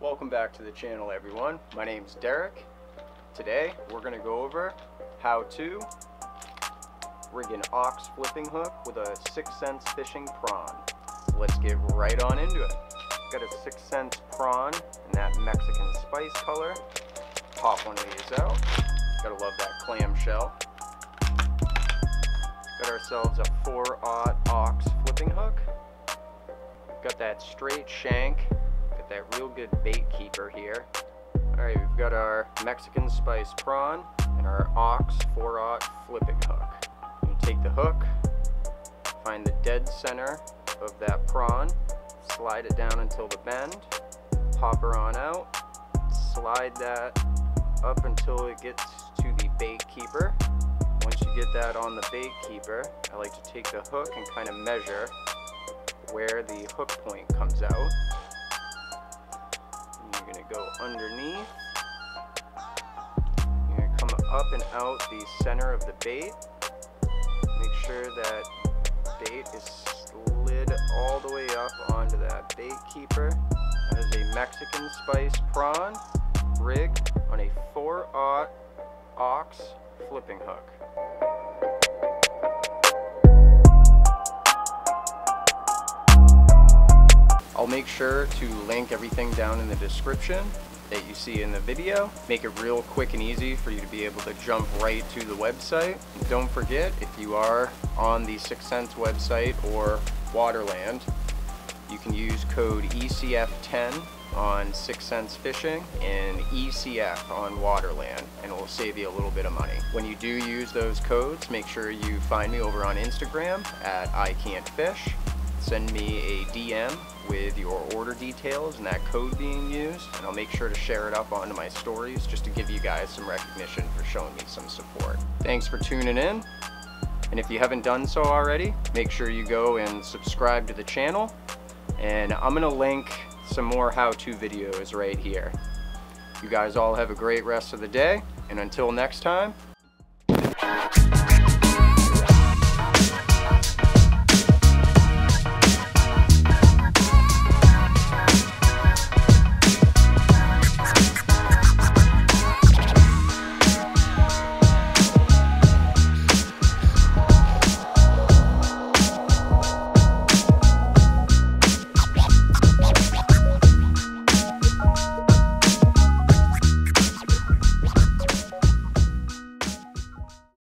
Welcome back to the channel everyone. My name's Derek. Today we're going to go over how to rig an ox flipping hook with a 6th Sense fishing prawn. Let's get right on into it. Got a 6th Sense prawn in that Mexican spice color. Pop one of these out. Gotta love that clam shell. Got ourselves a 4-aught ox flipping hook. Got that straight shank. That real good bait keeper here. Alright, we've got our Mexican spice prawn and our ox 4-aught flipping hook. You take the hook, find the dead center of that prawn, slide it down until the bend, pop her on out, slide that up until it gets to the bait keeper. Once you get that on the bait keeper, I like to take the hook and kind of measure where the hook point comes out. Go underneath. You're to come up and out the center of the bait. Make sure that bait is slid all the way up onto that bait keeper. That is a Mexican spice prawn rig on a 4-aught ox flipping hook. Make sure to link everything down in the description that you see in the video. Make it real quick and easy for you to be able to jump right to the website. And don't forget, if you are on the 6th Sense website or Waterland, you can use code ECF10 on 6th Sense Fishing and ECF on Waterland and it will save you a little bit of money. When you do use those codes, make sure you find me over on Instagram at I Can't Fish. Send me a DM with your order details and that code being used and I'll make sure to share it up onto my stories just to give you guys some recognition for showing me some support. Thanks for tuning in and if you haven't done so already, make sure you go and subscribe to the channel and I'm gonna link some more how-to videos right here. You guys all have a great rest of the day, and until next time,